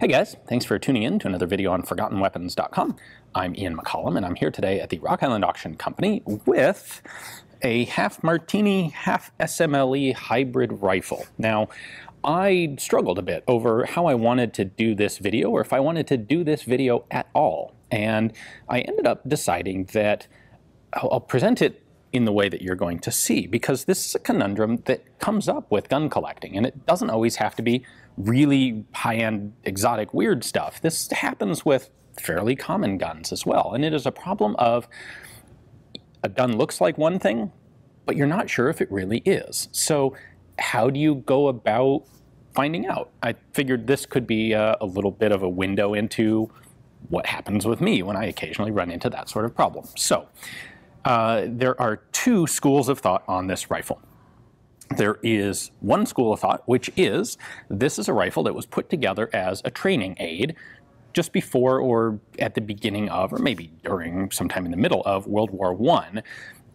Hey guys, thanks for tuning in to another video on ForgottenWeapons.com. I'm Ian McCollum and I'm here today at the Rock Island Auction Company with a half Martini, half SMLE hybrid rifle. Now, I struggled a bit over how I wanted to do this video or if I wanted to do this video at all. And I ended up deciding that I'll present it in the way that you're going to see because this is a conundrum that comes up with gun collecting and it doesn't always have to be really high-end exotic weird stuff. This happens with fairly common guns as well and it is a problem of a gun looks like one thing but you're not sure if it really is. So how do you go about finding out? I figured this could be a, a little bit of a window into what happens with me when I occasionally run into that sort of problem. So uh, there are two schools of thought on this rifle. There is one school of thought, which is this is a rifle that was put together as a training aid just before or at the beginning of, or maybe during sometime in the middle of World War I.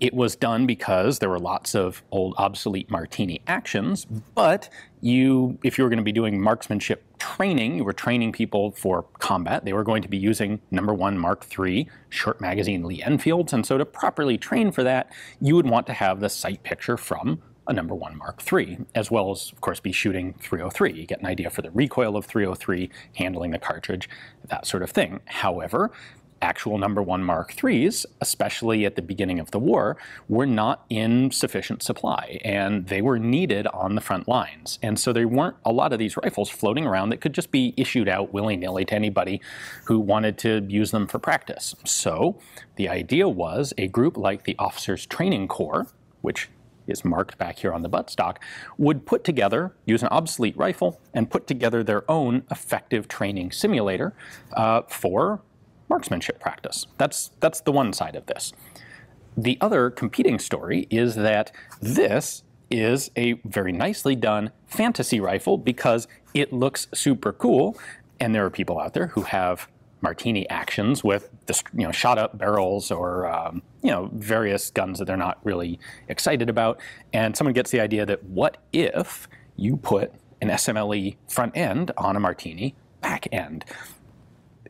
It was done because there were lots of old obsolete martini actions, but you, if you were going to be doing marksmanship training, you were training people for combat, they were going to be using number one Mark III short magazine Lee Enfields, and so to properly train for that, you would want to have the sight picture from a number one Mark III, as well as, of course, be shooting 303. You get an idea for the recoil of 303, handling the cartridge, that sort of thing. However, actual number one Mark IIIs, especially at the beginning of the war, were not in sufficient supply and they were needed on the front lines. And so there weren't a lot of these rifles floating around that could just be issued out willy-nilly to anybody who wanted to use them for practice. So the idea was a group like the Officers Training Corps, which is marked back here on the buttstock, would put together, use an obsolete rifle, and put together their own effective training simulator uh, for marksmanship practice. That's, that's the one side of this. The other competing story is that this is a very nicely done fantasy rifle because it looks super cool and there are people out there who have martini actions with you know shot up barrels or um, you know various guns that they're not really excited about and someone gets the idea that what if you put an SMLE front end on a martini back end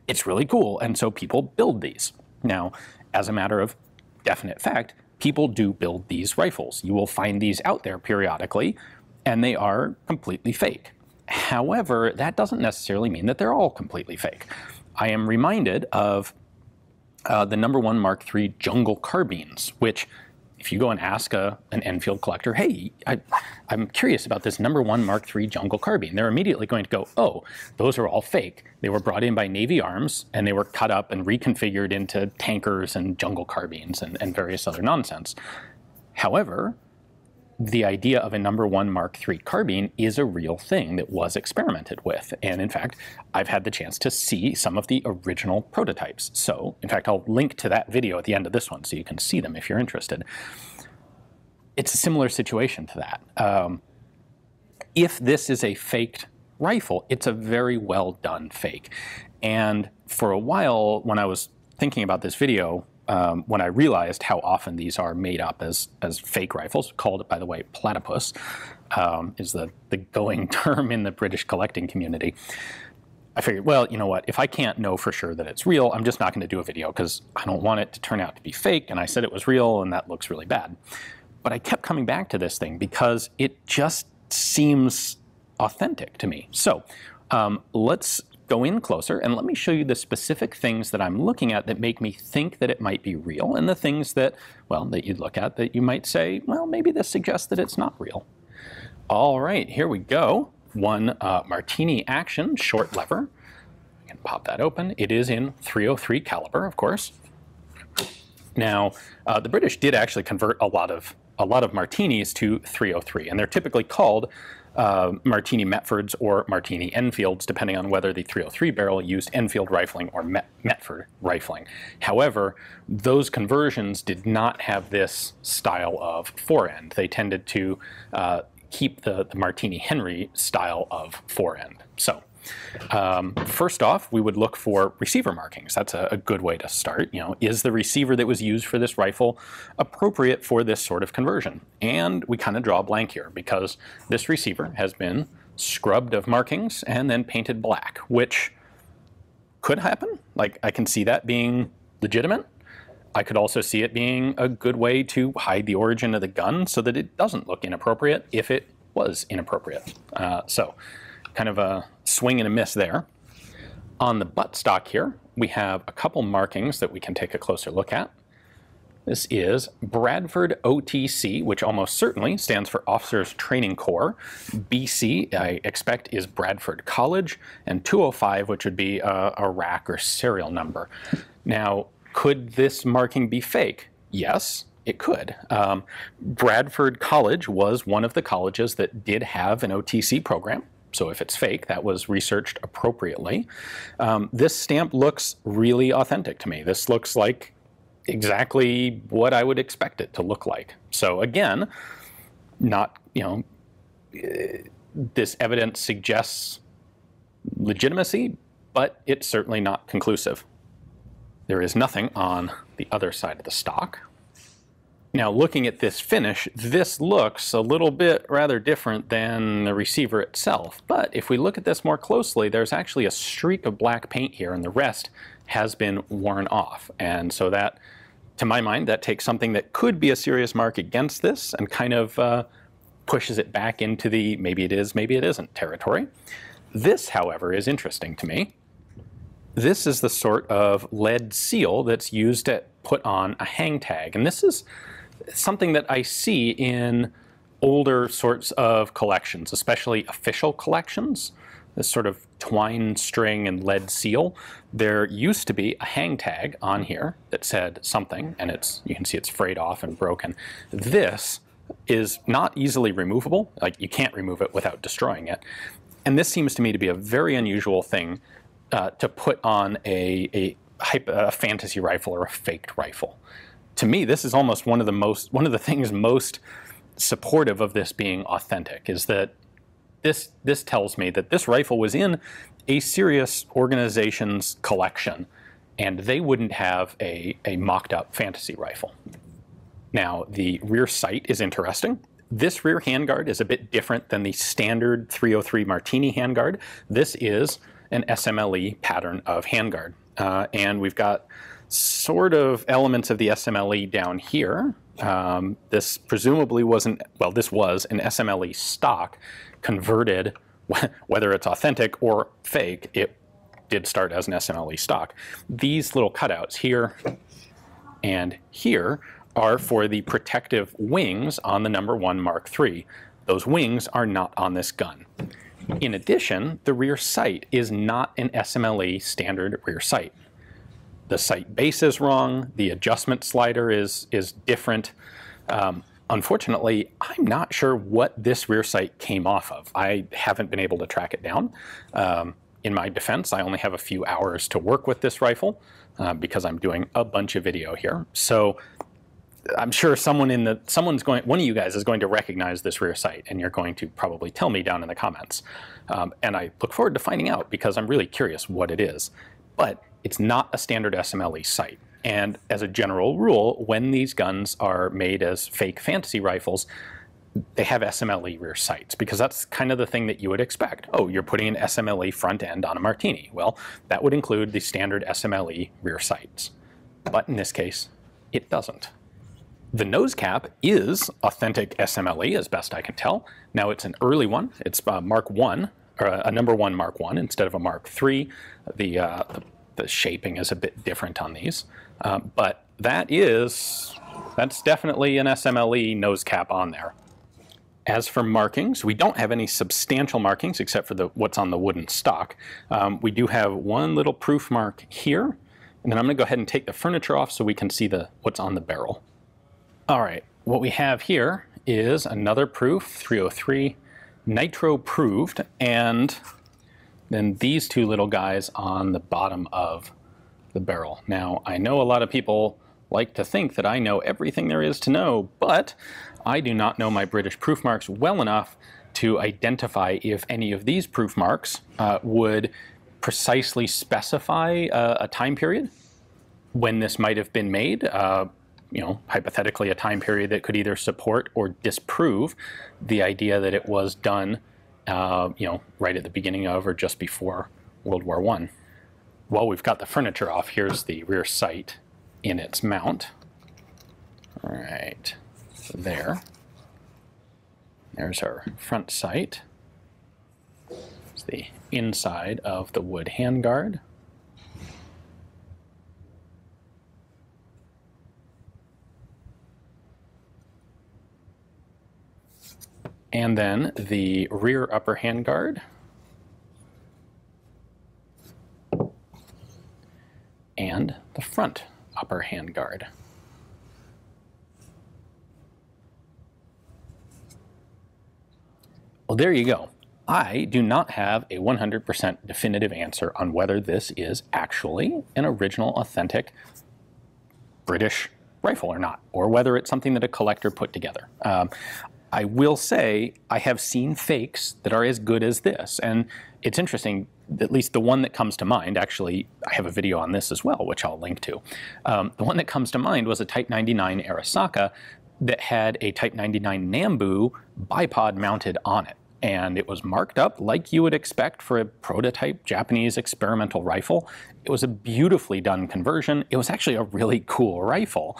it's really cool. And so people build these. Now, as a matter of definite fact, people do build these rifles. You will find these out there periodically, and they are completely fake. However, that doesn't necessarily mean that they're all completely fake. I am reminded of uh, the number one Mark III jungle carbines, which if you go and ask a, an Enfield collector, hey, I, am curious about this number one Mark III jungle carbine, they're immediately going to go, oh, those are all fake. They were brought in by Navy Arms and they were cut up and reconfigured into tankers and jungle carbines and, and various other nonsense. However, the idea of a number one Mark III carbine is a real thing that was experimented with. And in fact, I've had the chance to see some of the original prototypes. So in fact, I'll link to that video at the end of this one so you can see them if you're interested. It's a similar situation to that. Um, if this is a faked rifle, it's a very well done fake. And for a while, when I was thinking about this video, um, when I realized how often these are made up as, as fake rifles, called, it by the way, platypus, um, is the, the going term in the British collecting community. I figured, well, you know what, if I can't know for sure that it's real, I'm just not going to do a video because I don't want it to turn out to be fake, and I said it was real, and that looks really bad. But I kept coming back to this thing because it just seems authentic to me. So um, let's go in closer and let me show you the specific things that I'm looking at that make me think that it might be real and the things that, well, that you look at that you might say, well, maybe this suggests that it's not real. All right, here we go. One uh, Martini Action short lever. I can pop that open. It is in 303 caliber, of course. Now, uh, the British did actually convert a lot of a lot of Martinis to 303, and they're typically called uh, Martini Metfords or Martini Enfields, depending on whether the 303 barrel used Enfield rifling or Met Metford rifling. However, those conversions did not have this style of forend. They tended to uh, keep the, the Martini Henry style of forend. So um, first off, we would look for receiver markings. That's a, a, good way to start. You know, is the receiver that was used for this rifle appropriate for this sort of conversion? And we kind of draw a blank here because this receiver has been scrubbed of markings and then painted black, which could happen. Like I can see that being legitimate. I could also see it being a good way to hide the origin of the gun so that it doesn't look inappropriate if it was inappropriate. Uh, so kind of a swing and a miss there. On the buttstock here, we have a couple markings that we can take a closer look at. This is Bradford OTC, which almost certainly stands for Officers Training Corps. BC, I expect, is Bradford College, and 205, which would be a, a rack or serial number. Now, could this marking be fake? Yes, it could. Um, Bradford College was one of the colleges that did have an OTC program. So if it's fake, that was researched appropriately. Um, this stamp looks really authentic to me. This looks like exactly what I would expect it to look like. So again, not, you know, this evidence suggests legitimacy, but it's certainly not conclusive. There is nothing on the other side of the stock. Now looking at this finish, this looks a little bit rather different than the receiver itself. But if we look at this more closely, there's actually a streak of black paint here and the rest has been worn off. And so that, to my mind, that takes something that could be a serious mark against this and kind of uh, pushes it back into the maybe it is, maybe it isn't territory. This, however, is interesting to me. This is the sort of lead seal that's used to put on a hang tag. And this is something that I see in older sorts of collections, especially official collections this sort of twine string and lead seal, there used to be a hang tag on here that said something, and it's you can see it's frayed off and broken. This is not easily removable. Like you can't remove it without destroying it. And this seems to me to be a very unusual thing uh, to put on a, a, a fantasy rifle or a faked rifle. To me, this is almost one of the most one of the things most supportive of this being authentic is that this, this tells me that this rifle was in a serious organization's collection and they wouldn't have a, a mocked up fantasy rifle. Now, the rear sight is interesting. This rear handguard is a bit different than the standard 303 Martini handguard. This is an SMLE pattern of handguard. Uh, and we've got sort of elements of the SMLE down here. Um, this presumably wasn't, well, this was an SMLE stock converted, whether it's authentic or fake, it did start as an SMLE stock. These little cutouts here and here are for the protective wings on the number one Mark III. Those wings are not on this gun. In addition, the rear sight is not an SMLE standard rear sight. The sight base is wrong, the adjustment slider is, is different. Um, Unfortunately, I'm not sure what this rear sight came off of. I haven't been able to track it down. Um, in my defense, I only have a few hours to work with this rifle uh, because I'm doing a bunch of video here. So I'm sure someone in the someone's going one of you guys is going to recognize this rear sight and you're going to probably tell me down in the comments. Um, and I look forward to finding out because I'm really curious what it is. But it's not a standard SMLE sight. And as a general rule, when these guns are made as fake fantasy rifles, they have SMLE rear sights because that's kind of the thing that you would expect. Oh, you're putting an SMLE front end on a Martini. Well, that would include the standard SMLE rear sights. But in this case, it doesn't. The nose cap is authentic SMLE, as best I can tell. Now it's an early one. It's uh, Mark 1, or a number 1 Mark 1 instead of a Mark 3. The, uh, the, the shaping is a bit different on these. Uh, but that is, that's definitely an SMLE nose cap on there. As for markings, we don't have any substantial markings except for the what's on the wooden stock. Um, we do have one little proof mark here, and then I'm going to go ahead and take the furniture off so we can see the what's on the barrel. All right, what we have here is another proof, 303, nitro proved, and then these two little guys on the bottom of the barrel. Now, I know a lot of people like to think that I know everything there is to know, but I do not know my British proof marks well enough to identify if any of these proof marks uh, would precisely specify a time period when this might have been made. Uh, you know, hypothetically, a time period that could either support or disprove the idea that it was done uh, you know, right at the beginning of or just before World War One. Well, we've got the furniture off. Here's the rear sight in its mount. Right there. There's our front sight. It's the inside of the wood handguard. And then the rear upper handguard. And the front upper handguard. Well, there you go. I do not have a 100% definitive answer on whether this is actually an original, authentic British rifle or not, or whether it's something that a collector put together. Um, I will say I have seen fakes that are as good as this, and it's interesting. At least the one that comes to mind, actually, I have a video on this as well, which I'll link to. Um, the one that comes to mind was a Type 99 Arisaka that had a Type 99 Nambu bipod mounted on it and it was marked up like you would expect for a prototype Japanese experimental rifle. It was a beautifully done conversion. It was actually a really cool rifle.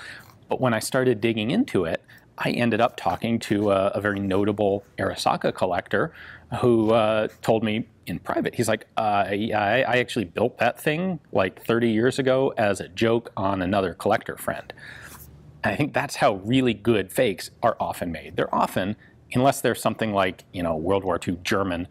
But when I started digging into it, I ended up talking to a, a very notable Arisaka collector who uh, told me in private, he's like, uh, I, I actually built that thing like 30 years ago as a joke on another collector friend. And I think that's how really good fakes are often made. They're often unless there's something like, you know, World War II German,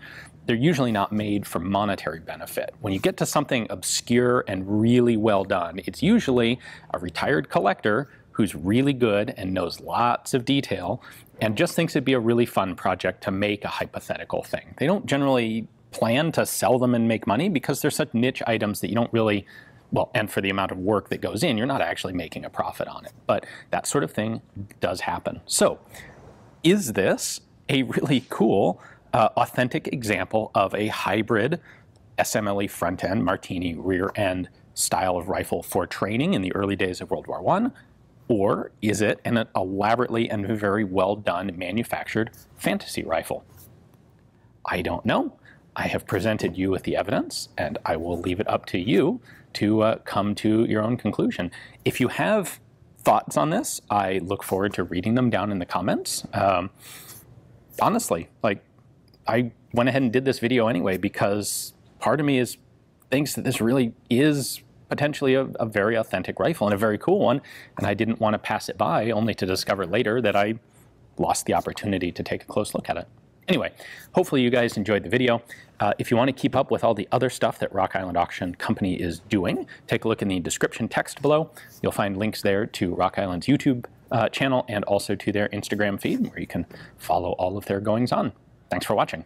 they're usually not made for monetary benefit. When you get to something obscure and really well done, it's usually a retired collector who's really good and knows lots of detail and just thinks it'd be a really fun project to make a hypothetical thing. They don't generally plan to sell them and make money because they're such niche items that you don't really well, and for the amount of work that goes in, you're not actually making a profit on it. But that sort of thing does happen. So is this a really cool, uh, authentic example of a hybrid SMLE front end, Martini rear end style of rifle for training in the early days of World War I? Or is it an elaborately and very well done manufactured fantasy rifle? I don't know. I have presented you with the evidence, and I will leave it up to you to uh, come to your own conclusion. If you have thoughts on this. I look forward to reading them down in the comments. Um, honestly, like I went ahead and did this video anyway because part of me is thinks that this really is potentially a, a, very authentic rifle and a very cool one, and I didn't want to pass it by only to discover later that I lost the opportunity to take a close look at it. Anyway, hopefully you guys enjoyed the video. Uh, if you want to keep up with all the other stuff that Rock Island Auction Company is doing, take a look in the description text below. You'll find links there to Rock Island's YouTube uh, channel and also to their Instagram feed where you can follow all of their goings on. Thanks for watching.